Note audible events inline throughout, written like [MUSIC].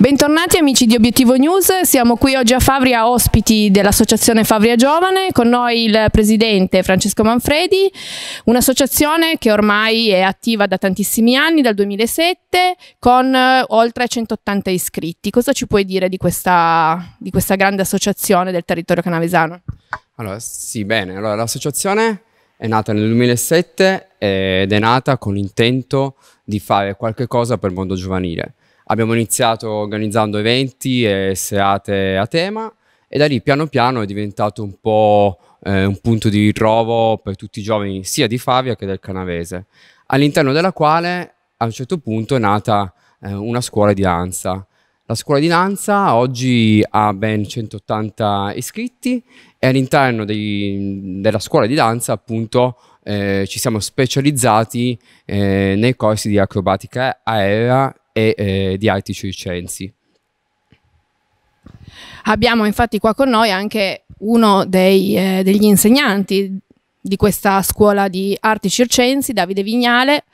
Bentornati amici di Obiettivo News, siamo qui oggi a Favria ospiti dell'associazione Favria Giovane, con noi il presidente Francesco Manfredi, un'associazione che ormai è attiva da tantissimi anni, dal 2007, con eh, oltre 180 iscritti. Cosa ci puoi dire di questa, di questa grande associazione del territorio canavesano? Allora, sì, bene, allora, l'associazione è nata nel 2007 ed è nata con l'intento di fare qualche cosa per il mondo giovanile Abbiamo iniziato organizzando eventi e serate a tema e da lì piano piano è diventato un po' eh, un punto di ritrovo per tutti i giovani sia di Favia che del Canavese, all'interno della quale a un certo punto è nata eh, una scuola di danza. La scuola di danza oggi ha ben 180 iscritti e all'interno della scuola di danza appunto eh, ci siamo specializzati eh, nei corsi di acrobatica aerea e eh, di arti circensi. Abbiamo infatti qua con noi anche uno dei, eh, degli insegnanti di questa scuola di arti circensi, Davide Vignale,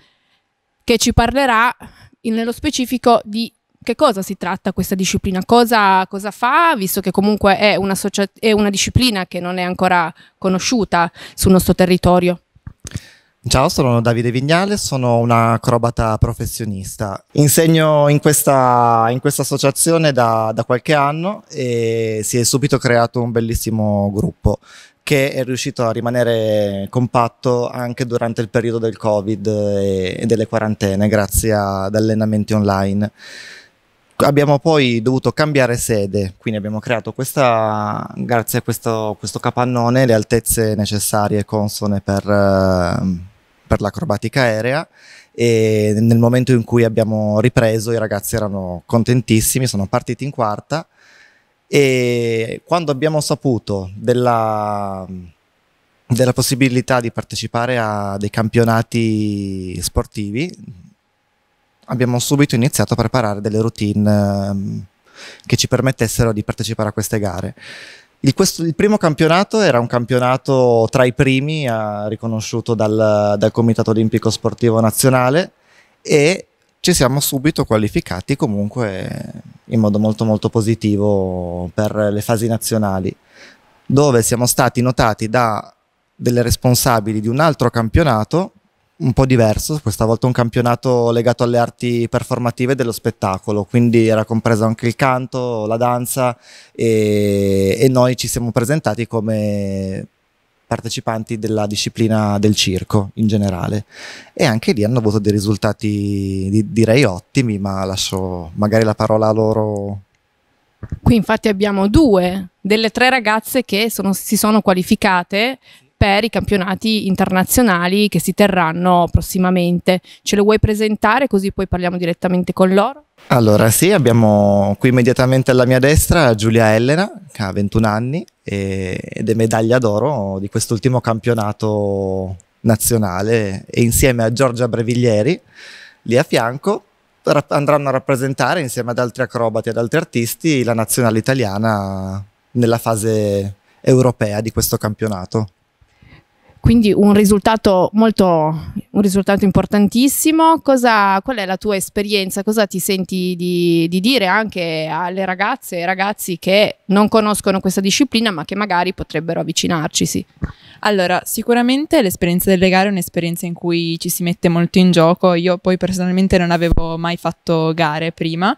che ci parlerà in, nello specifico di che cosa si tratta questa disciplina, cosa, cosa fa, visto che comunque è una, è una disciplina che non è ancora conosciuta sul nostro territorio. Ciao, sono Davide Vignale, sono un acrobata professionista. Insegno in questa, in questa associazione da, da, qualche anno e si è subito creato un bellissimo gruppo che è riuscito a rimanere compatto anche durante il periodo del Covid e, e delle quarantene grazie ad allenamenti online. Abbiamo poi dovuto cambiare sede, quindi abbiamo creato questa, grazie a questo, questo capannone, le altezze necessarie e consone per... Eh, per l'acrobatica aerea e nel momento in cui abbiamo ripreso i ragazzi erano contentissimi, sono partiti in quarta e quando abbiamo saputo della, della possibilità di partecipare a dei campionati sportivi abbiamo subito iniziato a preparare delle routine um, che ci permettessero di partecipare a queste gare. Il, questo, il, primo campionato era un campionato tra i primi eh, riconosciuto dal, dal, Comitato Olimpico Sportivo Nazionale e ci siamo subito qualificati comunque in modo molto molto positivo per le fasi nazionali dove siamo stati notati da delle responsabili di un altro campionato un po' diverso, questa volta un campionato legato alle arti performative dello spettacolo, quindi era compreso anche il canto, la danza e, e noi ci siamo presentati come partecipanti della disciplina del circo in generale e anche lì hanno avuto dei risultati di, direi ottimi, ma lascio magari la parola a loro. Qui infatti abbiamo due delle tre ragazze che sono, si sono qualificate per i campionati internazionali che si terranno prossimamente. Ce lo vuoi presentare così poi parliamo direttamente con loro? Allora sì, abbiamo qui immediatamente alla mia destra Giulia Elena che ha 21 anni ed è medaglia d'oro di quest'ultimo campionato nazionale e insieme a Giorgia Breviglieri lì a fianco andranno a rappresentare insieme ad altri acrobati e ad altri artisti la nazionale italiana nella fase europea di questo campionato. Quindi un risultato molto, un risultato importantissimo. Cosa, qual è la tua esperienza? Cosa ti senti di, di dire anche alle ragazze e ai ragazzi che non conoscono questa disciplina ma che magari potrebbero avvicinarci? Allora, sicuramente l'esperienza delle gare è un'esperienza in cui ci si mette molto in gioco. Io poi personalmente non avevo mai fatto gare prima.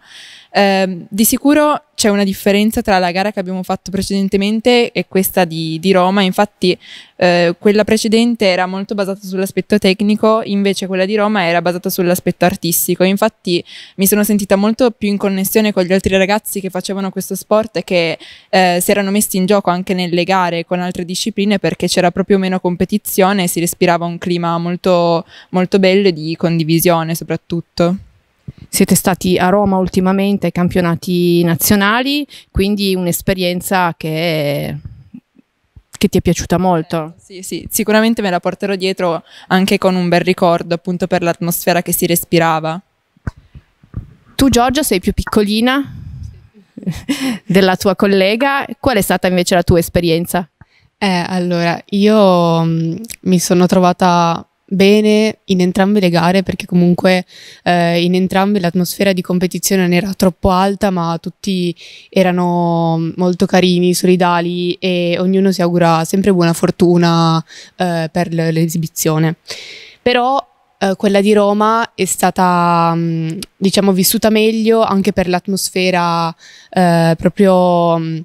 Eh, di sicuro c'è una differenza tra la gara che abbiamo fatto precedentemente e questa di, di Roma. Infatti, eh, quella precedente era molto basata sull'aspetto tecnico, invece quella di Roma era basata sull'aspetto artistico. Infatti, mi sono sentita molto più in connessione con gli altri ragazzi che facevano questo sport e che eh, si erano messi in gioco anche nelle gare con altre discipline perché c'era c'era proprio meno competizione e si respirava un clima molto, molto bello e di condivisione soprattutto. Siete stati a Roma ultimamente ai campionati nazionali, quindi un'esperienza che, che ti è piaciuta molto. Eh, sì, sì, sicuramente me la porterò dietro anche con un bel ricordo, appunto per l'atmosfera che si respirava. Tu Giorgia sei più piccolina [LAUGHS] della tua collega, qual è stata invece la tua esperienza? Eh, allora, io mm, mi sono trovata bene in entrambe le gare perché comunque eh, in entrambe l'atmosfera di competizione non era troppo alta ma tutti erano molto carini, solidali e ognuno si augura sempre buona fortuna eh, per l'esibizione. Però eh, quella di Roma è stata mh, diciamo vissuta meglio anche per l'atmosfera eh, proprio mh,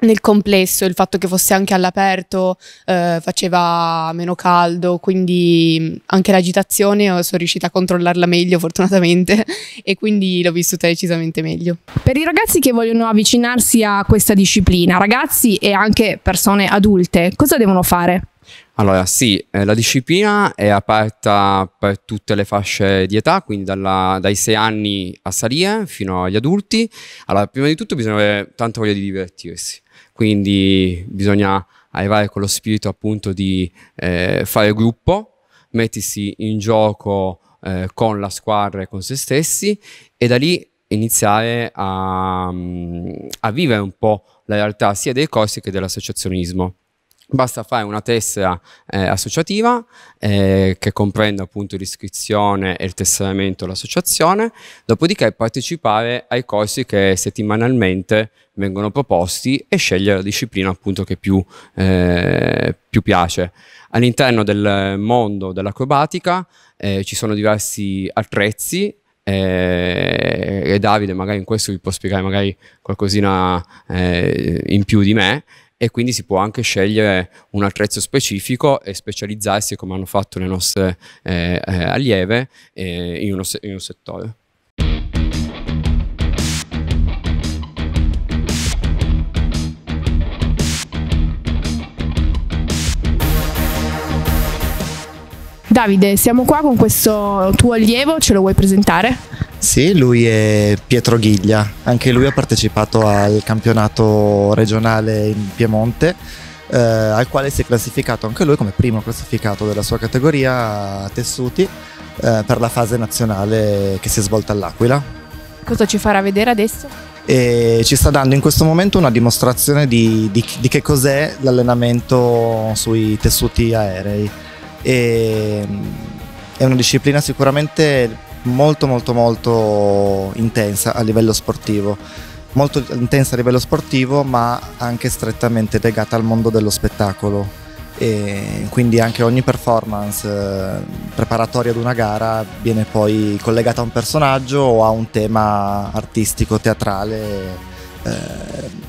nel complesso, il fatto che fosse anche all'aperto eh, faceva meno caldo, quindi anche l'agitazione sono riuscita a controllarla meglio [LAUGHS] fortunatamente e quindi l'ho vissuta decisamente meglio. Per i ragazzi che vogliono avvicinarsi a questa disciplina, ragazzi e anche persone adulte, cosa devono fare? Allora, sì, eh, la disciplina è aperta per tutte le fasce di età, quindi dalla, dai 6 anni a salire fino agli adulti. Allora, prima di tutto bisogna avere tanta voglia di divertirsi quindi bisogna arrivare con lo spirito appunto di eh, fare gruppo, mettersi in gioco eh, con la squadra e con se stessi e da lì iniziare a, a vivere un po' la realtà sia dei corsi che dell'associazionismo. Basta fare una tessera eh, associativa eh, che comprende appunto l'iscrizione e il tesseramento all'associazione, dopodiché partecipare ai corsi che settimanalmente vengono proposti e scegliere la disciplina appunto che più, eh, più piace. All'interno del mondo dell'acrobatica eh, ci sono diversi attrezzi eh, e Davide magari in questo vi può spiegare magari qualcosina eh, in più di me e quindi si può anche scegliere un attrezzo specifico e specializzarsi come hanno fatto le nostre eh, eh, allieve eh, in, uno, in un settore. Davide, siamo qua con questo tuo allievo, ce lo vuoi presentare? Sì, lui è Pietro Ghiglia, anche lui ha partecipato al campionato regionale in Piemonte, eh, al quale si è classificato anche lui come primo classificato della sua categoria a tessuti eh, per la fase nazionale che si è svolta all'Aquila. Cosa ci farà vedere adesso? E ci sta dando in questo momento una dimostrazione di, di, di che cos'è l'allenamento sui tessuti aerei. E, è una disciplina sicuramente molto molto molto intensa a livello sportivo molto intensa a livello sportivo ma anche strettamente legata al mondo dello spettacolo e quindi anche ogni performance eh, preparatoria ad una gara viene poi collegata a un personaggio o a un tema artistico teatrale eh,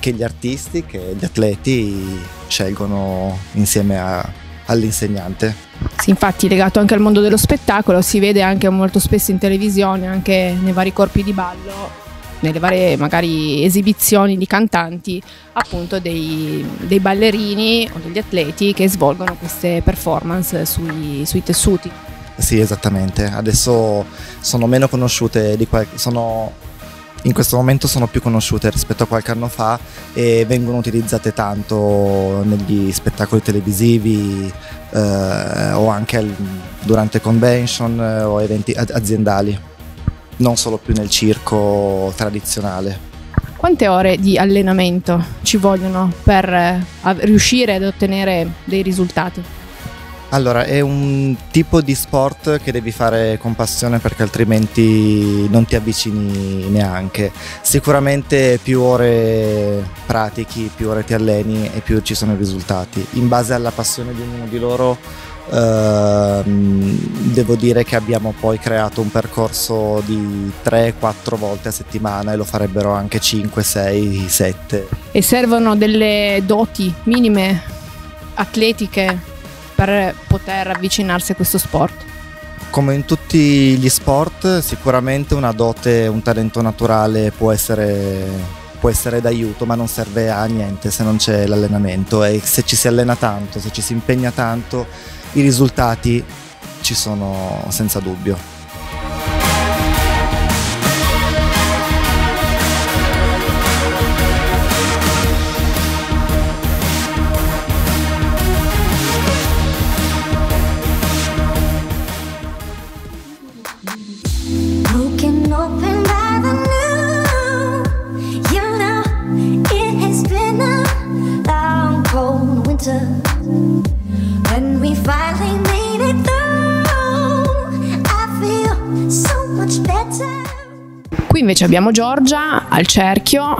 che gli artisti, che gli atleti scelgono insieme a, all'insegnante. Sì, infatti legato anche al mondo dello spettacolo, si vede anche molto spesso in televisione, anche nei vari corpi di ballo, nelle varie magari esibizioni di cantanti, appunto dei, dei ballerini o degli atleti che svolgono queste performance sui, sui tessuti. Sì, esattamente. Adesso sono meno conosciute di quel, sono in questo momento sono più conosciute rispetto a qualche anno fa e vengono utilizzate tanto negli spettacoli televisivi eh, o anche durante convention eh, o eventi aziendali, non solo più nel circo tradizionale. Quante ore di allenamento ci vogliono per eh, riuscire ad ottenere dei risultati? Allora, è un tipo di sport che devi fare con passione perché altrimenti non ti avvicini neanche. Sicuramente più ore pratichi, più ore ti alleni e più ci sono i risultati. In base alla passione di ognuno di loro, ehm, devo dire che abbiamo poi creato un percorso di 3-4 volte a settimana e lo farebbero anche 5, 6, 7. E servono delle doti minime atletiche per poter avvicinarsi a questo sport? Come in tutti gli sport, sicuramente una dote, un talento naturale può essere, può essere d'aiuto, ma non serve a niente se non c'è l'allenamento e se ci si allena tanto, se ci si impegna tanto, i risultati ci sono senza dubbio. Qui invece abbiamo Giorgia al cerchio.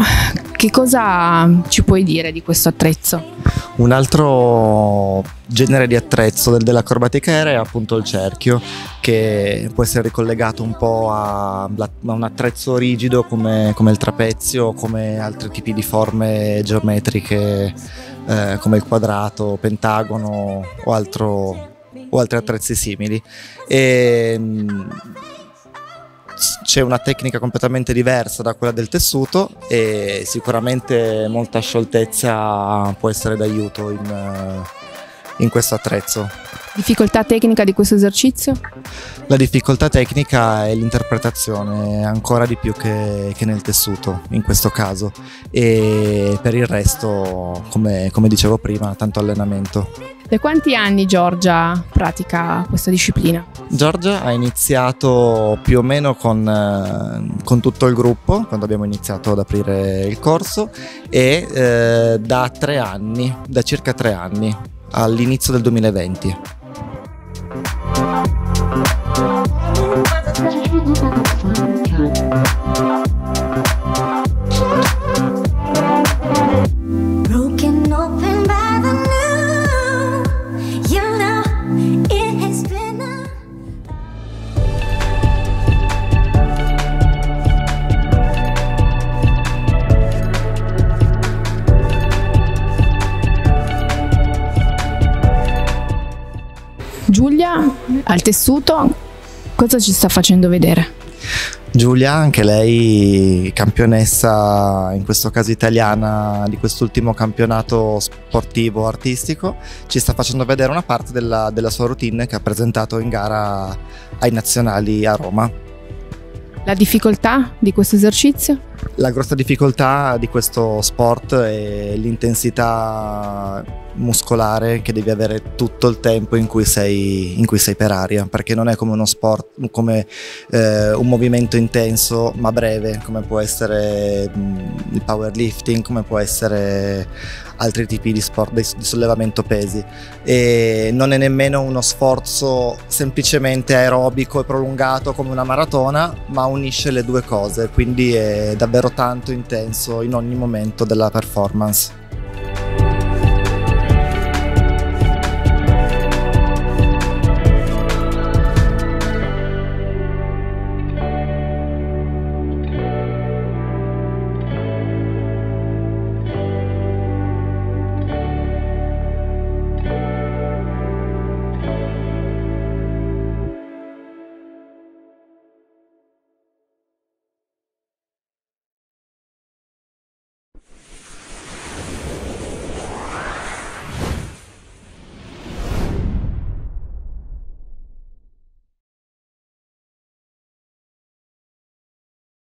Che cosa ci puoi dire di questo attrezzo? Un altro genere di attrezzo dell'acrobatica aerea è appunto il cerchio, che può essere ricollegato un po' a, a un attrezzo rigido come, come, il trapezio o come altri tipi di forme geometriche eh, come il quadrato, pentagono o altro o altri attrezzi simili. E, c'è una tecnica completamente diversa da quella del tessuto e sicuramente molta scioltezza può essere d'aiuto in, in questo attrezzo. Difficoltà tecnica di questo esercizio? La difficoltà tecnica è l'interpretazione, ancora di più che, che, nel tessuto in questo caso. E per il resto, come, come dicevo prima, tanto allenamento. Da quanti anni Giorgia pratica questa disciplina? Giorgia ha iniziato più o meno con, eh, con tutto il gruppo, quando abbiamo iniziato ad aprire il corso, e eh, da tre anni, da circa tre anni, all'inizio del 2020. Giulia al tessuto cosa ci sta facendo vedere? Giulia, anche lei campionessa, in questo caso italiana, di quest'ultimo campionato sportivo artistico, ci sta facendo vedere una parte della, della sua routine che ha presentato in gara ai nazionali a Roma. La difficoltà di questo esercizio? La grossa difficoltà di questo sport è l'intensità muscolare che devi avere tutto il tempo in cui sei, in cui sei per aria, perché non è come uno sport, come eh, un movimento intenso ma breve, come può essere mh, il powerlifting, come può essere altri tipi di sport di, sollevamento pesi. E non è nemmeno uno sforzo semplicemente aerobico e prolungato come una maratona, ma unisce le due cose, quindi è davvero tanto intenso in ogni momento della performance.